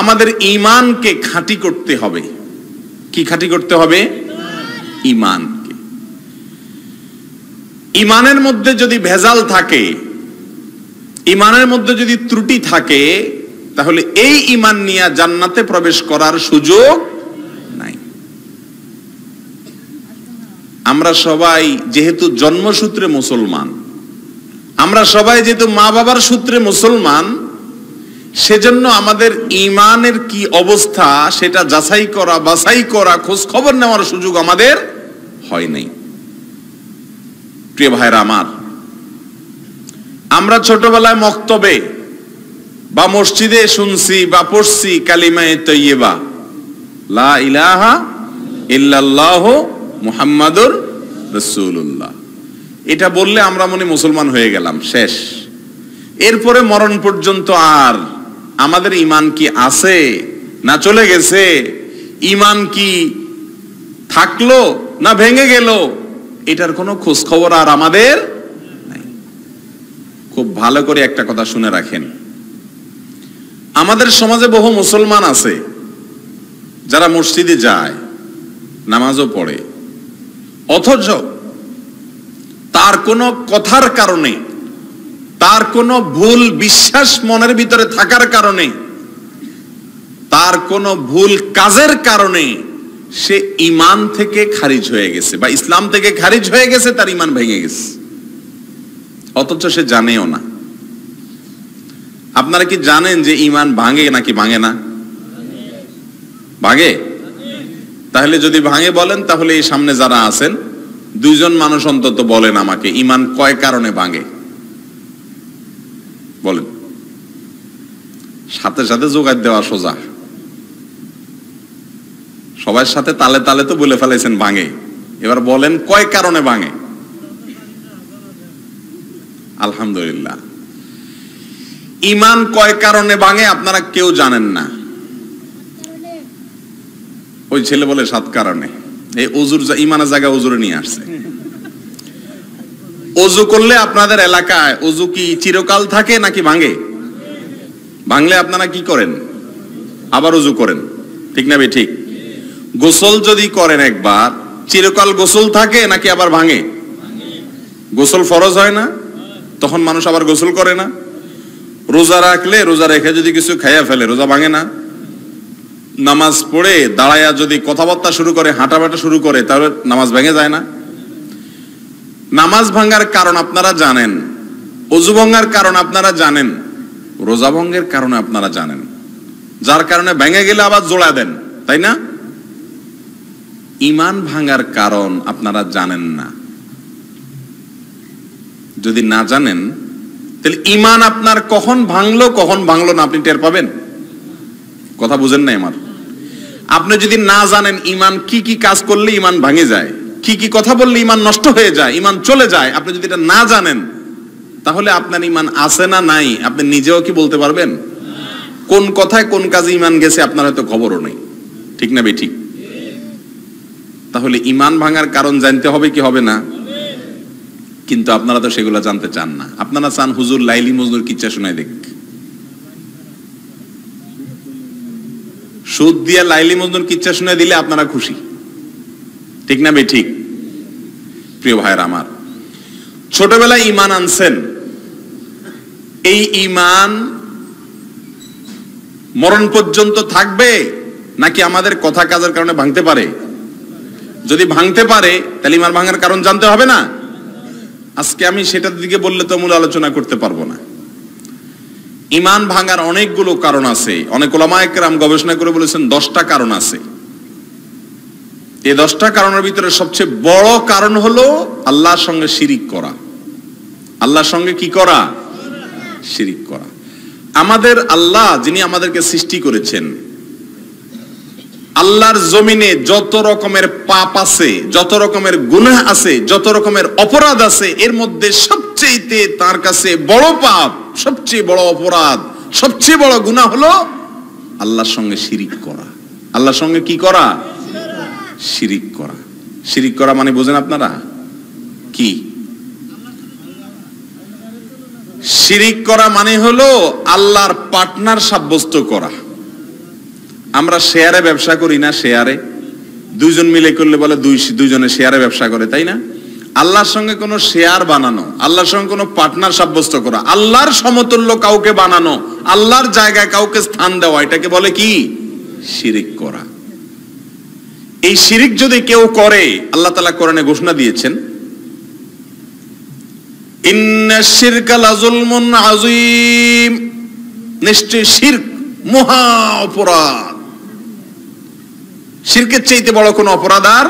আমাদের ইমানকে খাঁটি করতে হবে। কি খাঁটি করতে হবে? ইমানকে ইমানের মধ্যে যদি ভেজাল থাকে ইমানের মধ্যে যদি ত্রুটি থাকে, তাহলে এই ইমান নিয়ে জান্নাতে প্রবেশ করার সুযোগ নাই। আমরা সবাই যেহেতু জন্মসূত্রে মুসলমান, আমরা সবাই যেহেতু মা বাবার সূত্রে মুসলমান সেজন্য আমাদের ইমানের কি অবস্থা, সেটা যাচাই করা, বাছাই করা খোঁজ খবর নেওয়ার সুযোগ আমাদের হয় নাই। প্রিয় ভাইরা আমার, আমরা ছোটবেলায় মক্তবে বা মসজিদে শুনছি বা পড়ছি কালিমায়ে তৈয়বা, লা ইলাহা ইল্লাল্লাহ মুহাম্মাদুর রাসূলুল্লাহ। এটা বললে আমরা মনে মুসলমান হয়ে গেলাম, শেষ। এরপরে মরণ পর্যন্ত আর আমাদের ইমান কি আছে না চলে গেছে? ইমান কি থাকল না ভেঙে গেল? এটার কোনো খোঁজ খবর আর আমাদের খুব ভালো করে একটা কথা শুনে রাখেন। আমাদের সমাজে বহু মুসলমান আছে, যারা মসজিদে যায়, নামাজও পড়ে। অথচ তার কোনো কথার কারণে তার কোনো ভুল বিশ্বাস মনের ভিতরে থাকার কারণে, তার কোনো ভুল কাজের কারণে সে ইমান থেকে খারিজ হয়ে গেছে বা ইসলাম থেকে খারিজ হয়ে গেছে, তার ইমান ভেঙে গেছে। অথচ সে জানেও না। আপনারা কি জানেন যে ইমান ভাঙে নাকি ভাঙে না? ভাঙে? তাহলে যদি ভাঙে বলেন, তাহলে এই সামনে যারা আছেন, দুইজন মানুষ অন্তত বলেন আমাকে ইমান কয় কারণে ভাঙে? বলেন। সাথে সাথে যোগাড় দেওয়া সোজা। সবার সাথে তালে তালে তো বলে ফেলেছেন ভাঙে। এবার বলেন কয় কারণে ভাঙে? আলহামদুলিল্লাহ। ইমান কয় কারণে ভাঙে আপনারা কেউ জানেন না। ওই ছেলে বলে সাত কারণে। এই অজুর ইমানের জায়গা অজুরে নিয়ে আসছে। অজু করলে আপনাদের এলাকায় অজু কি চিরকাল থাকে নাকি ভাঙে? ভাঙলে আপনারা কি করেন? আবার অজু করেন। ঠিক না ভাই? ঠিক। গোসল যদি করেন একবার, চিরকাল গোসল থাকে নাকি আবার ভাঙে? গোসল ফরজ হয় না? তখন মানুষ আবার গোসল করে না? রোজা রাখলে, রোজা রেখে যদি কিছু খাইয়া ফেলে, রোজা ভাঙে না? নামাজ পড়ে দাঁড়াইয়া যদি কথাবার্তা শুরু করে, হাঁটাবাটা শুরু করে, তাহলে নামাজ ভেঙে যায় না? নামাজ ভাঙার কারণ আপনারা জানেন, অজু ভঙ্গার কারণ আপনারা জানেন, রোজা ভঙ্গের কারণে আপনারা জানেন। যার কারণে ভেঙে গেলে আবার জোড়া দেন, তাই না? ইমান ভাঙার কারণ আপনারা জানেন না। যদি না জানেন, তাহলে ইমান আপনার কখন ভাঙলো কখন ভাঙলো না আপনি টের পাবেন? কথা বুঝেন নাই আমার? আপনি যদি না জানেন ইমান কি কি কাজ করলে ইমান ভাঙে যায়? কি কি কথা বললে ইমান নষ্ট হয়ে যায়, ইমান চলে যায়, আপনি যদি এটা না জানেন, তাহলে আপনার ইমান আছে না নাই, আপনি নিজেও কি বলতে পারবেন? কোন কথায় কোন কাজে ইমান গেছে আপনার হয়তো খবরও নেই। ঠিক না বেঠিক? তাহলে ইমান ভাঙার কারণ জানতে হবে কি হবে না? কিন্তু আপনারা তো সেগুলো জানতে চান না। আপনারা চান হুজুর লাইলি মজনুর কিচ্ছা শোনায় দেখ। সুদ দিয়ে লাইলি মজনুর কিচ্ছা শুনে দিলে আপনারা খুশি। ঠিক না ঠিক প্রিয় ভাইয়ের আমার, ছোটবেলায় ইমান আনছেন। এই ইমান মরণ পর্যন্ত থাকবে নাকি আমাদের কথা কাজের কারণে ভাঙতে পারে? যদি ভাঙতে পারে, তাহলে ইমান ভাঙার কারণ জানতে হবে না? আজকে আমি সেটার দিকে বললে তো মূল আলোচনা করতে পারব না। ইমান ভাঙার অনেকগুলো কারণ আছে। অনেক ওলামায়করাম গবেষণা করে বলেছেন, দশটা কারণ আছে। এই দশটা কারণের ভিতরে সবচেয়ে বড় কারণ হলো আল্লাহর সঙ্গে শিরিক করা। আল্লাহর সঙ্গে কি করা? শিরিক করা। আমাদের আল্লাহ যিনি আমাদেরকে সৃষ্টি করেছেন, আল্লাহর জমিনে যত রকমের পাপ আছে, যত রকমের গুনাহ আছে, যত রকমের অপরাধ আছে, এর মধ্যে সবচেয়ে তার কাছে বড় পাপ, সবচেয়ে বড় অপরাধ, সবচেয়ে বড় গুনাহ হলো আল্লাহর সঙ্গে শিরিক করা। আল্লাহর সঙ্গে কি করা? শিরিক করা। শিরিক করা মানে বোঝেন আপনারা? কি? শিরিক করা মানে হলো আল্লাহর পার্টনার সাব্যস্ত করা। আমরা শেয়ারে ব্যবসা করি না শেয়ারে। দুইজন মিলে করলে বলে দুই দুইজনে শেয়ারে ব্যবসা করে, তাই না? আল্লাহর সঙ্গে কোনো শেয়ার বানানো, আল্লাহর সঙ্গে কোনো পার্টনার সাব্যস্ত করা, আল্লাহর সমতুল্য কাউকে বানানো, আল্লাহর জায়গায় কাউকে স্থান দেওয়া, এটাকে বলে কি? শিরিক করা। এই শিরিক যদি কেউ করে, আল্লাহ তালা কোরআনে ঘোষণা দিয়েছেন নিশ্চয় মহা অপরাধ। শিরকের চাইতে বড় কোনো অপরাধ আর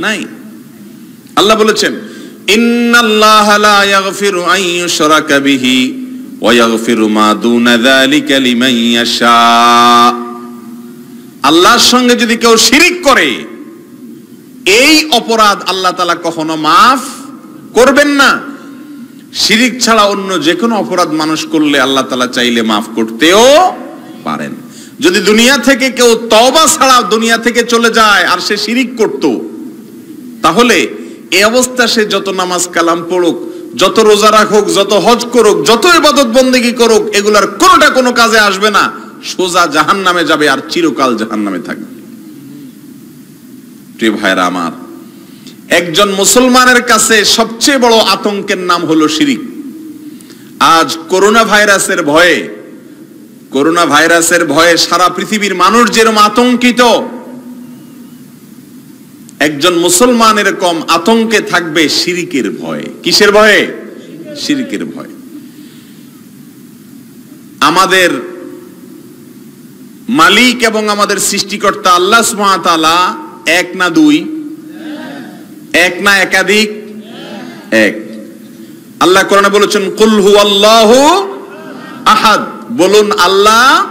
নাই। আল্লাহ বলেছেন, ইন্নাল্লাহ আল্লাহর সঙ্গে যদি কেউ শিরিক করে, এই অপরাধ আল্লাহ তালা কখনো মাফ করবেন না। শিরিক ছাড়া অন্য যে কোনো অপরাধ মানুষ করলে আল্লাহ তালা চাইলে মাফ করতেও পারেন। যদি দুনিয়া থেকে কেউ তওবা ছাড়া দুনিয়া থেকে চলে যায় আর সে শিরিক করত, তাহলে এ অবস্থা সে যত নামাজ কালাম পড়ুক, যত রোজা রাখুক, যত হজ করুক, যত ইবাদত বন্দেগী করুক, এগুলার কোনোটা কোনো কাজে আসবে না। সোজা জাহান নামে যাবে আর চিরকাল জাহান নামে থাকবে। প্রিয় ভাইরা আমার, একজন মুসলমানের কাছে সবচেয়ে বড় আতঙ্কের নাম হলো শিরিক। আজ করোনা ভাইরাসের ভয়ে করোনা ভাইরাসের ভয়ে সারা পৃথিবীর মানুষ যেরকম আতঙ্কিত, একজন মুসলমান এরকম আতঙ্কে থাকবে শিরিকের ভয়ে। কিসের ভয়ে? শিরিকের ভয়। আমাদের মালিক এবং আমাদের সৃষ্টিকর্তা আল্লাহ সুবহানাহু এক না দুই? এক না একাধিক? এক। আল্লাহ কোরআনে বলেছেন, কুল হু আল্লাহু আহাদ। বলুন, আল্লাহ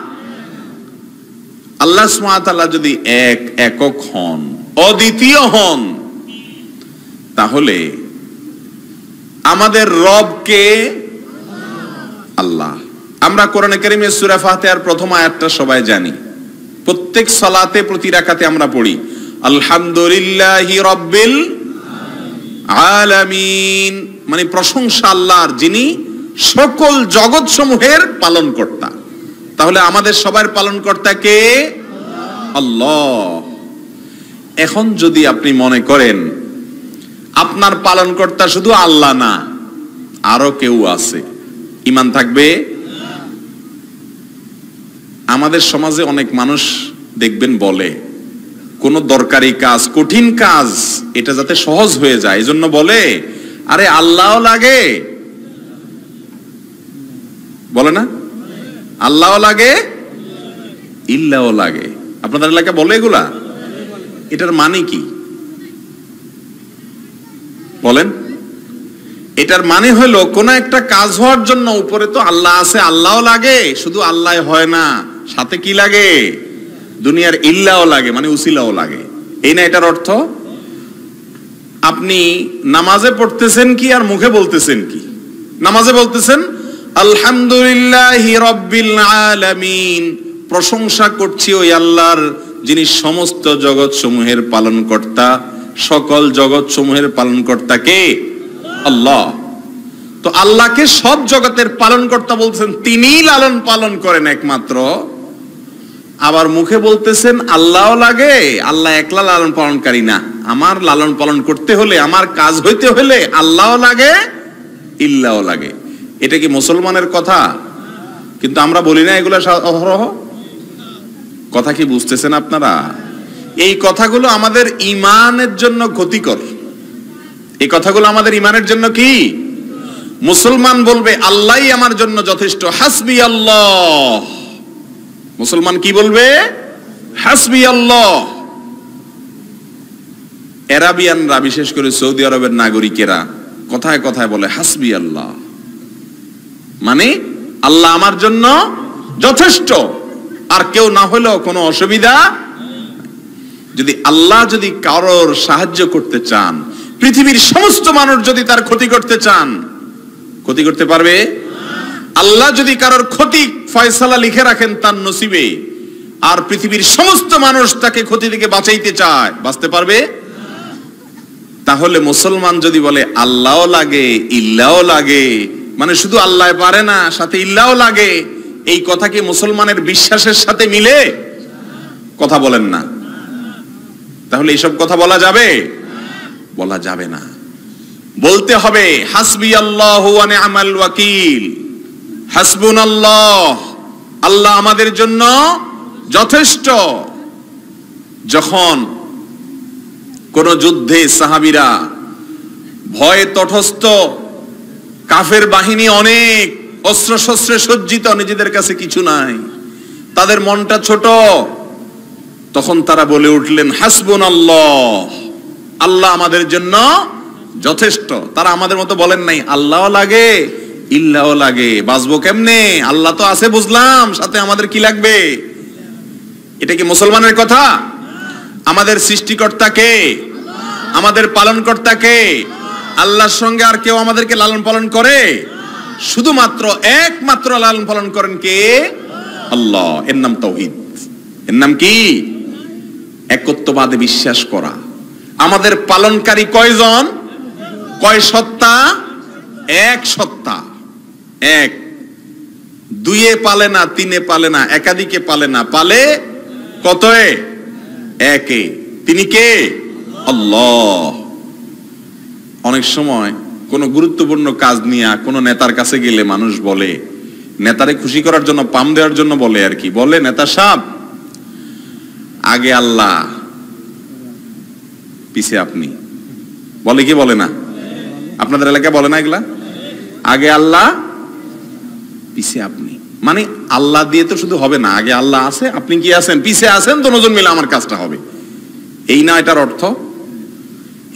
আল্লাহ সুবহানাহু যদি এক, একক হন, অদ্বিতীয় হন, তাহলে আমাদের রবকে আল্লাহ। আমরা কোরআনে কারিমের সূরা ফাতিহার প্রথম আয়াতটা সবাই জানি। প্রত্যেক সালাতে প্রতি রাকাতে আমরা পড়ি, আলহামদুলিল্লাহি রাব্বিল আলামিন। মানে প্রশংসা আল্লাহর, যিনি সকল জগৎ সমূহের তাহলে আমাদের সবার পালন কর্তা কে? আল্লাহ। এখন যদি আপনি মনে করেন, আপনার পালন কর্তা শুধু আল্লাহ না, আরও কেউ আছে। ইমান থাকবে? আমাদের সমাজে অনেক মানুষ দেখবেন বলে, কোন দরকারি কাজ, কঠিন কাজ, এটা যাতে সহজ হয়ে যায়। এজন্য বলে, আরে আল্লাহ লাগে। বলে না? আল্লাহ লাগে ইল্লাহ লাগে। আপনাদের এলাকা বলে এগুলা? এটার মানে কি? বলেন। এটার মানে হলো, কোন একটা কাজ হওয়ার জন্য উপরে তো আল্লাহ আছে আল্লাহ লাগে, শুধু আল্লাহ হয় না। সাথে কি লাগে? দুনিয়ার ইল্লাও লাগে মানে উসিলাও লাগে। এই না এটার অর্থ? আপনি নামাজে পড়তেছেন কি আর মুখে বলতেছেন কি? নামাজে বলতেছেন, আলহামদুলিল্লাহ রব্বিল আলামিন। প্রশংসা করছি ওই আল্লাহর যিনি সমস্ত জগৎ সমূহের পালন কর্তা সকল জগৎ সমূহের পালন কর্তা কে? আল্লাহ। তো আল্লাহকে সব জগতের পালন কর্তা বলছেন তিনি লালন পালন করেন একমাত্র। আবার মুখে বলতেছেন আল্লাহ লাগে, আল্লাহ একলা লালন পালনকারী না। আমার লালন পালন করতে হলে, আমার কাজ হইতে হলে আল্লাহ লাগে ইল্লাহ লাগে। এটা কি মুসলমানের কথা? কিন্তু আমরা বলি না এগুলো অহরহ? কথা কি বুঝতেছেন আপনারা? এই কথাগুলো আমাদের ইমানের জন্য ক্ষতিকর। এই কথাগুলো আমাদের ইমানের জন্য কি? মুসলমান বলবে, আল্লাহই আমার জন্য যথেষ্ট। হাসবি আল্লাহ। মুসলমান কি বলবে? হাসবি আল্লাহ। এরাবিয়ানরা বিশেষ করে সৌদি আরবের নাগরিকেরা, কথায় কথায় বলে, হাসবি আল্লাহ। মানে আল্লাহ আমার জন্য যথেষ্ট। আর কেউ না হলেও কোনো অসুবিধা যদি আল্লাহ যদি কারোর সাহায্য করতে চান, পৃথিবীর সমস্ত মানুষ যদি তার ক্ষতি করতে চান, ক্ষতি করতে পারবে? আল্লাহ যদি কারোর ক্ষতি ফয়সালা লিখে রাখেন তার নসিবে। আর পৃথিবীর সমস্ত মানুষ তাকে ক্ষতি থেকে বাঁচাইতে চায়। বাঁচতে পারবে? তাহলে মুসলমান যদি বলে আল্লাহ লাগে ইল্লাহ লাগে। মানে শুধু আল্লাহ পারে না, সাথে ইল্লাহ লাগে। এই কথা কি মুসলমানের বিশ্বাসের সাথে মিলে? কথা বলেন না। তাহলে এইসব কথা বলা যাবে? বলা যাবে না। বলতে হবে, হাসবি আল্লাহ আমাল ওয়াকিল। হাসবুন আল্লাহ আল্লাহ আমাদের জন্য যথেষ্ট। যখন কোন যুদ্ধে সাহাবিরা ভয়ে তটস্থ, কাফের বাহিনী অনেক অস্ত্র শস্ত্রে সজ্জিত, নিজেদের কাছে কিছু নাই, তাদের মনটা ছোট, তখন তারা বলে উঠলেন হাসবুন আল্লাহ আল্লাহ আমাদের জন্য যথেষ্ট। তারা আমাদের মতো বলেন নাই আল্লাহ লাগে ইল্লাহ লাগে। বাঁচবো কেমনে? আল্লাহ তো আছে, বুঝলাম। সাথে আমাদের কি লাগবে? এটা কি মুসলমানের কথা? আমাদের সৃষ্টিকর্তা কে? আমাদের পালনকর্তা কে? আল্লাহর সঙ্গে আর কেউ আমাদেরকে লালন পালন করে? শুধুমাত্র একমাত্র লালন পালন করেন কে? আল্লাহ। এর নাম তৌহিদ। এর নাম কি? একত্ববাদে বিশ্বাস করা। আমাদের পালনকারী কয়জন? কয় সত্তা? এক সত্তা। এক। দুইয়ে পালে না, তিনে পালে না, একাধিকে পালে না। পালে কত একে। তিনি কে? আল্লাহ। অনেক সময় কোন গুরুত্বপূর্ণ কাজ নিয়ে কোন নেতার কাছে গেলে মানুষ বলে, নেতারে খুশি করার জন্য, পাম দেওয়ার জন্য বলে আর কি। বলে নেতা সাপ আগে আল্লাহ, পিছে আপনি। বলে কি বলে না? আপনাদের এলাকায় বলে না এগুলা? আগে আল্লাহ পিছে আপনি। মানে আল্লাহ দিয়ে তো শুধু হবে না, আগে আল্লাহ আছে, আপনি কি আছেন? পিছে আছেন দুজন মিলে আমার কাজটা হবে। এই না এটার অর্থ?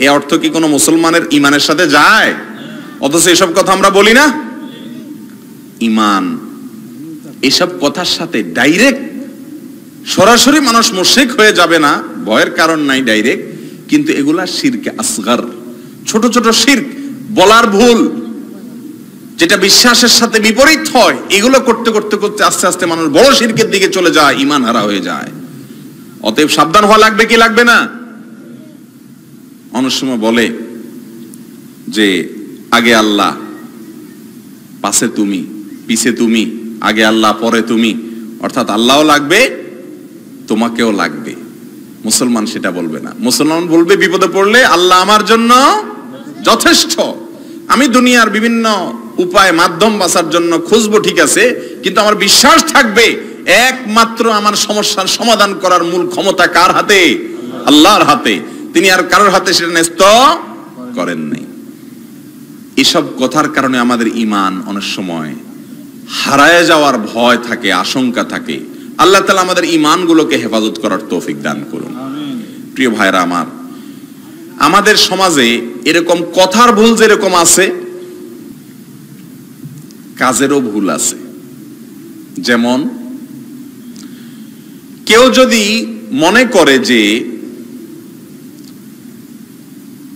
এই অর্থ কি কোনো মুসলমানের ইমানের সাথে যায়? অথচ এসব কথা আমরা বলি না। ইমান, এসব কথার সাথে ডাইরেক্ট সরাসরি মানুষ মুশরিক হয়ে যাবে না, ভয়ের কারণ নাই ডাইরেক্ট কিন্তু এগুলা শিরকে আসগার। ছোট ছোট শির্ক, বলার ভুল। যেটা বিশ্বাসের সাথে বিপরীত হয়, এগুলো করতে করতে করতে আস্তে আস্তে মানুষ বড় শিরকের দিকে চলে যায় ইমান হারা হয়ে যায়। অতএব সাবধান হওয়া লাগবে কি লাগবে না? অনেক সময় বলে যে, আগে আল্লাহ, পাশে তুমি, পিছে তুমি, আগে আল্লাহ, পরে তুমি। অর্থাৎ আল্লাহও লাগবে, তোমাকেও লাগবে। মুসলমান সেটা বলবে না। মুসলমান বলবে, বিপদে পড়লে আল্লাহ আমার জন্য যথেষ্ট। আমি দুনিয়ার বিভিন্ন উপায় মাধ্যম বাঁচার জন্য খুঁজবো ঠিক আছে কিন্তু আমার বিশ্বাস থাকবে একমাত্র আমার সমস্যার সমাধান করার মূল ক্ষমতা কার হাতে? আল্লাহর হাতে। তিনি আর কারোর হাতে সেটা ন্যস্ত করেন নাই। এসব কথার কারণে আমাদের ইমান অনেক সময় হারায় যাওয়ার ভয় থাকে আশঙ্কা থাকে। আল্লাহ তালা আমাদের ইমানগুলোকে হেফাজত করার তৌফিক দান করুন। প্রিয় ভাইরা আমার আমাদের সমাজে এরকম কথার ভুল যেরকম আছে, কাজেরও ভুল আছে। যেমন, কেউ যদি মনে করে যে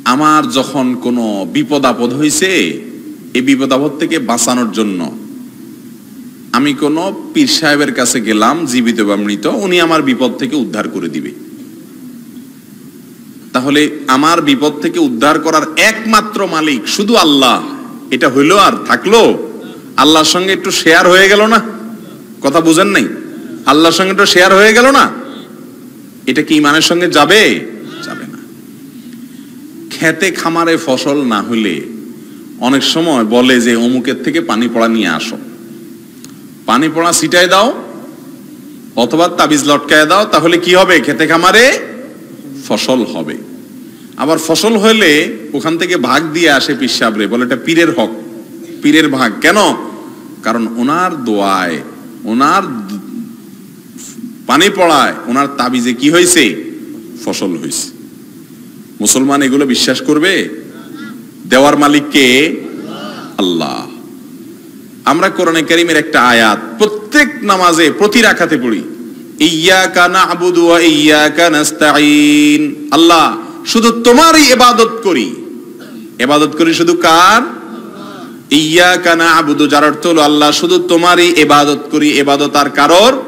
আমার যখন কোনো বিপদ আপদ হয়েছে এই বিপদ আপদ থেকে বাঁচানোর জন্য আমি কোনো পীর সাহেবের কাছে গেলাম, জীবিত বা মৃত, উনি আমার বিপদ থেকে উদ্ধার করে দিবে। তাহলে আমার বিপদ থেকে উদ্ধার করার একমাত্র মালিক শুধু আল্লাহ। এটা হইল আর থাকল? আল্লাহর সঙ্গে একটু শেয়ার হয়ে গেল না? কথা বুঝেন নাই? আল্লাহর সঙ্গে একটু শেয়ার হয়ে গেল না? এটা কি ইমানের সঙ্গে যাবে? যাবে না। খেতে খামারে ফসল না হলে অনেক সময় বলে যে, অমুকের থেকে পানি পড়া নিয়ে আসো। পানি পড়া ছিটায় দাও, অথবা তাবিজ লটকায় দাও, তাহলে কি হবে? খেতে খামারে ফসল হবে। আবার ফসল হলে ওখান থেকে ভাগ দিয়ে আসে পিসাবরে, বলে এটা পীরের হক, পীরের ভাগ। কেন? কারণ ওনার দোয়ায়, ওনার পানি পড়ায়, ওনার তাবিজে কি হয়েছে ফসল হয়েছে মুসলমান এগুলো বিশ্বাস করবে? দেওয়ার মালিককে আল্লাহ। আমরা কোরআনে কারিমের একটা আয়াত প্রত্যেক নামাজে, প্রতি রাখাতে পড়ি। ইয়াকা নাবুদু ওয়া ইয়াকা নাস্তাঈন। আল্লাহ শুধু তোমারই এবাদত করি। এবাদত করি শুধু কার? ইয়াকা নাবুদু, যার অর্থ হলো আল্লাহ শুধু তোমারই এবাদত করি এবাদত আর কারোর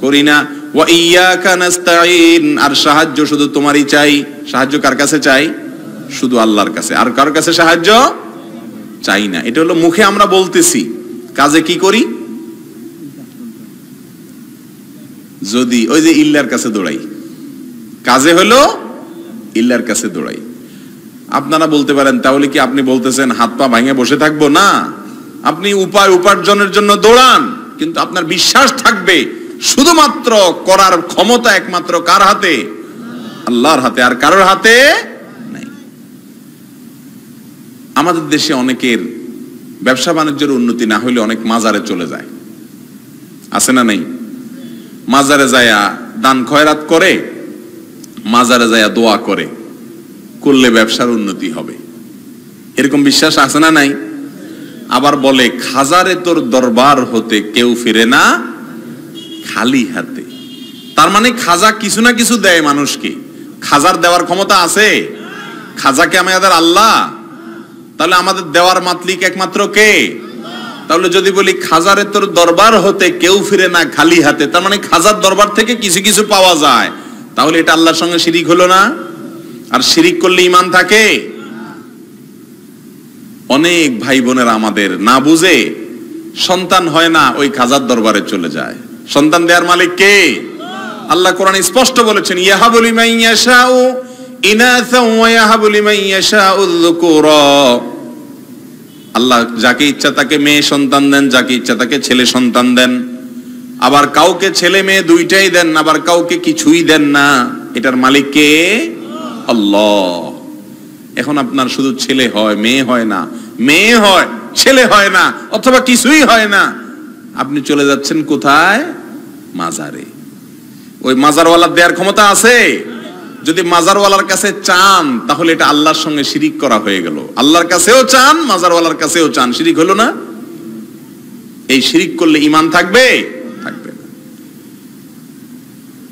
করি না। ওয়া ইয়াকা নাস্তাঈন, আর সাহায্য শুধু তোমারই চাই। সাহায্য কার কাছে চাই? শুধু আল্লাহর কাছে। আর কার কাছে সাহায্য চাই না। এটা হলো মুখে আমরা বলতেছি। কাজে কি করি? যদি, ওই যে ইল্লার কাছে দৌড়াই। কাজে হলো ইল্লার কাছে দৌড়াই। আপনারা বলতে পারেন, তাহলে কি আপনি বলতেছেন, হাত পা ভাঙে বসে থাকব? না। আপনি উপায় উপার্জনের জন্য দৌড়ান, কিন্তু আপনার বিশ্বাস থাকবে শুধুমাত্র করার ক্ষমতা একমাত্র কার হাতে? আল্লাহর হাতে, আর কারোর হাতে নাই। আমাদের দেশে অনেকের ব্যবসা বাণিজ্যের উন্নতি না হলে অনেক মাজারে চলে যায়। আছে না নেই? মাজারে যায়া দান খয়রাত করে মাজারে যায়া দোয়া করে, করলে ব্যবসার উন্নতি হবে। এরকম বিশ্বাস আছে না নাই? আবার বলে, খাজারে তোর দরবার হতে কেউ ফিরে না, খালি হাতে। তার মানে খাজা কিছু না কিছু দেয় মানুষকে। খাজার দেওয়ার ক্ষমতা আছে? খাজাকে আমাদের আল্লাহ? তাহলে আমাদের দেওয়ার মাতলিক একমাত্র কে? তাহলে যদি বলি, খাজারে তোর দরবার হতে কেউ ফিরে না, খালি হাতে, তার মানে খাজার দরবার থেকে কিছু কিছু পাওয়া যায়। তাহলে এটা আল্লাহর সঙ্গে শিরিক হলো না? আর শিরিক করলে ইমান থাকে? অনেক ভাই বোনেরা আমাদের না বুঝে সন্তান হয় না ওই খাজার দরবারে চলে যায়। সন্তান দেওয়ার মালিক কে? আল্লাহ কোরআন স্পষ্ট বলেছেন ইয়াহাবুলি মাইয়াশাউ ইনাসা ওয়া ইয়াহাবুলি মাইয়াশাউ যুকুরা। আল্লাহ যাকে ইচ্ছা তাকে মেয়ে সন্তান দেন, যাকে ইচ্ছা তাকে ছেলে সন্তান দেন। আবার কাউকে ছেলে মেয়ে দুইটাই দেন না, আবার কাউকে কিছুই দেন না। এটার মালিক কে? আল্লাহ। এখন আপনার শুধু ছেলে হয়, মেয়ে হয় না। মেয়ে হয়, ছেলে হয় না, অথবা কিছুই হয় না। আপনি চলে যাচ্ছেন কোথায়? মাজারে। ওই মাজারওয়ালার দেওয়ার ক্ষমতা আছে? যদি মাজারওয়ালার কাছে চান, তাহলে এটা আল্লাহর সঙ্গে শিরিক করা হয়ে গেল। আল্লাহর কাছেও চান, মাজারওয়ালার কাছেও চান। শিরিক হলো না? এই শিরিক করলে ইমান থাকবে?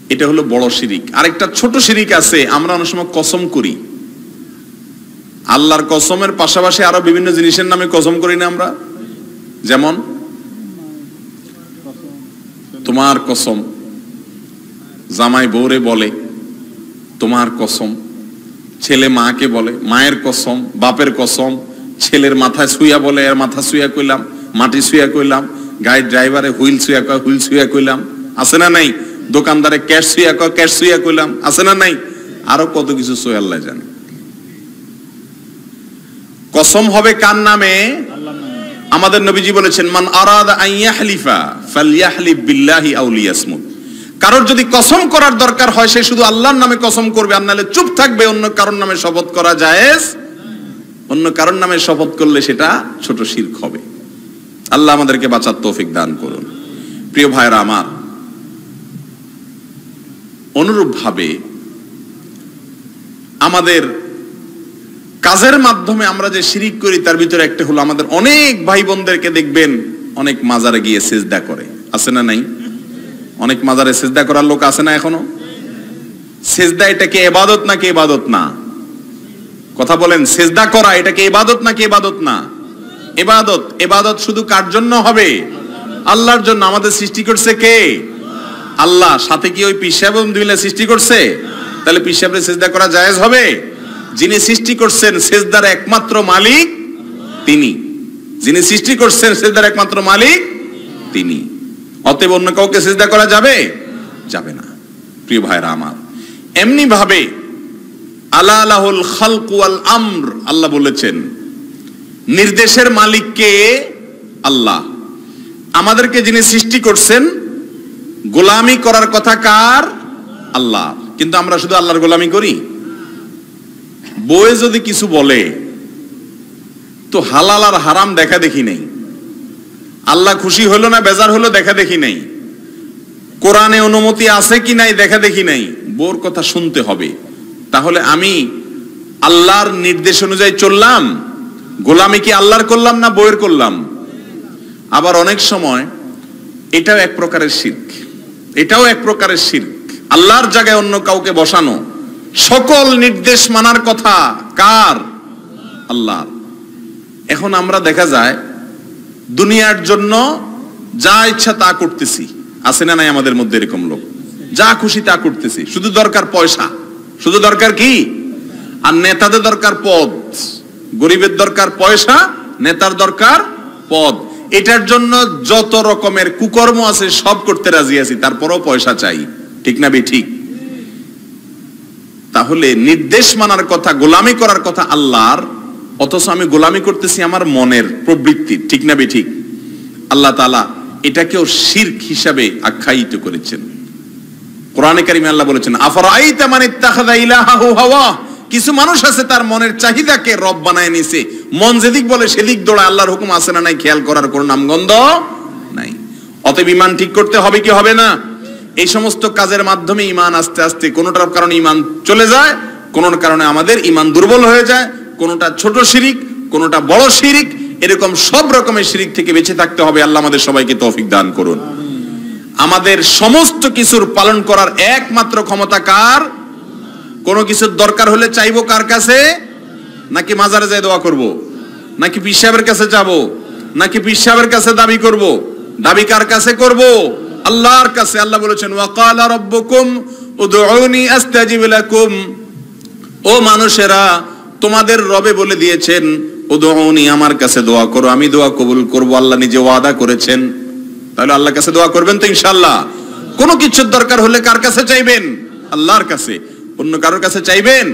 এটা হলো বড় শিরিক। আরেকটা ছোট শিরিক আছে, আমরা অনেক সময় কসম করি। আল্লাহর কসমের পাশাপাশি আরও বিভিন্ন জিনিসের নামে কসম করি না আমরা? যেমন? তোমার কসম। জামাই বউরে বলে, তোমার কসম। ছেলে মাকে বলে, মায়ের কসম, বাপের কসম। ছেলের মাথায় শুয়া বলে, এর মাথা শুয়া কইলাম, মাটি শুয়া কইলাম, গাড়ির ড্রাইভারে হুইল শুয়া কয়, হুইল শুয়া কইলাম। আছে না নাই? দোকানদারে ক্যাশ শুয়া কয়, ক্যাশ শুয়া কইলাম। আছে না নাই? আরও কত কিছু শুয়ে আল্লাহ জানে। কসম হবে কার নামে? আমাদের নবীজি বলেছেন, মান আরাদা আইয়াহলিফা ফালইয়াহলিফ বিল্লাহি আও লিয়াসমুত। কারোর যদি কসম করার দরকার হয়, সে শুধু আল্লাহর নামে কসম করবে, আর নাহলে চুপ থাকবে, অন্য কারোর নামে শপথ করা জায়েজ? অন্য কারোর নামে শপথ করলে সেটা ছোট শিরক হবে। আল্লাহ আমাদেরকে বাঁচার তৌফিক দান করুন। প্রিয় ভাইরা আমার অনুরূপ ভাবে আমাদের কাজের মাধ্যমে আমরা যে শিরিক করি, তার ভিতরে একটা হলো আমাদের অনেক ভাই বোনদেরকে দেখবেন অনেক মাজারে গিয়ে সেজদা করে। আছে না নাই? অনেক মাজারে সেজদা করার লোক আছে না এখনও? সেজদা এটা কি এবাদত নাকি এবাদত না? কথা বলেন, সেজদা করা এটা কি এবাদত নাকি এবাদত না? এবাদত। এবাদত শুধু কার জন্য হবে? আল্লাহর জন্য। আমাদের সৃষ্টি করছে কে? আল্লাহ সাথে কি ওই পিসাব মিলে সৃষ্টি করছে? তাহলে পিসাবের সেজদা করা জায়েজ হবে? যিনি সৃষ্টি করছেন সেজদার একমাত্র মালিক তিনি। যিনি সৃষ্টি করছেন সেজদার একমাত্র মালিক তিনি। অতএব অন্য কাউকে সেজদা করা যাবে? যাবে না। প্রিয় ভাইরা আমার এমনি ভাবে আলা আলাহুল খালকু আল আমর, আল্লাহ বলেছেন, নির্দেশের মালিককে আল্লাহ। আমাদেরকে যিনি সৃষ্টি করছেন গোলামি করার কথা কার? আল্লাহ। কিন্তু আমরা শুধু আল্লাহর গোলামি করি। বয়ে যদি কিছু বলে, তো হালাল আর হারাম দেখা দেখি নেই। আল্লাহ খুশি হলো না বেজার হলো দেখা দেখি নেই। কোরআনে অনুমতি আছে কি নাই দেখা দেখি নাই। বোর কথা শুনতে হবে। তাহলে আমি আল্লাহর নির্দেশ অনুযায়ী চললাম। গোলামি কি আল্লাহর করলাম না বইয়ের করলাম? আবার অনেক সময় এটাও এক প্রকারের শির্ক। এটাও এক প্রকারের শির্ক। আল্লাহর জায়গায় অন্য কাউকে বসানো। সকল নির্দেশ মানার কথা কার? আল্লাহ এখন আমরা দেখা যায়, দুনিয়ার জন্য যা ইচ্ছা তা করতেছি। আছে না নাই আমাদের মধ্যে এরকম লোক? যা খুশি তা করতেছি। শুধু দরকার পয়সা। শুধু দরকার কি? আর নেতাদের দরকার পদ। গরিবের দরকার পয়সা, নেতার দরকার পদ। এটার জন্য যত রকমের কুকর্ম আছে, সব করতে রাজি আছি, তারপরও পয়সা চাই। ঠিক না বে ঠিক? তাহলে নির্দেশ মানার কথা, গোলামি করার কথা আল্লাহর, অথচ আমি গোলামি করতেছি আমার মনের প্রবৃত্তি। ঠিক না বে ঠিক? আল্লাহ তাআলা এটাকেও শিরক হিসাবে আখ্যায়িত করেছেন। কোরআনে কারিমে আল্লাহ বলেছেন আফরাইতা মান ইত্তাখাযা ইলাহাহু হাওয়া? কিছু মানুষ আছে তার মনের চাহিদাকে রব বানায় নিছে। মন যেদিক বলে সেদিক দৌড়ায় আল্লাহর হুকুম আছে না নাই, খেয়াল করার কোন নামগন্ধ নাই। অতএব ইমান ঠিক করতে হবে কি হবে না? এই সমস্ত কাজের মাধ্যমে ইমান আস্তে আস্তে কোনোটার কারণে ইমান চলে যায়, কোনোর কারণে আমাদের ইমান দুর্বল হয়ে যায়, কোনোটা ছোট শিরিক, কোনোটা বড় শিরিক, এরকম সব রকমের শিরিক থেকে বেঁচে থাকতে হবে। আল্লাহ আমাদের সবাইকে তৌফিক দান করুন। আমাদের সমস্ত কিছুর পালন করার একমাত্র ক্ষমতা কার? কোনো কিছুর দরকার হলে চাইব কার কাছে? নাকি মাজারে যাই দোয়া করব? নাকি পিসাবের কাছে যাব? নাকি পিসাবের কাছে দাবি করব? দাবি কার কাছে করব? আল্লাহর কাছে। আল্লাহ বলেছেন, ওয়াকালা রব্বুকুম উদউনি আস্তাজিব লাকুম। ও মানুষেরা, তোমাদের রবে বলে দিয়েছেন, উদউনি আমার কাছে দোয়া করো, আমি দোয়া কবুল করব, আল্লাহ নিজে ওয়াদা করেছেন। তাহলে আল্লাহর কাছে দোয়া করবেন তো ইনশাআল্লাহ। কোনো কিছুর দরকার হলে কার কাছে চাইবেন? আল্লাহর কাছে। অন্য কারোর কাছে চাইবেন?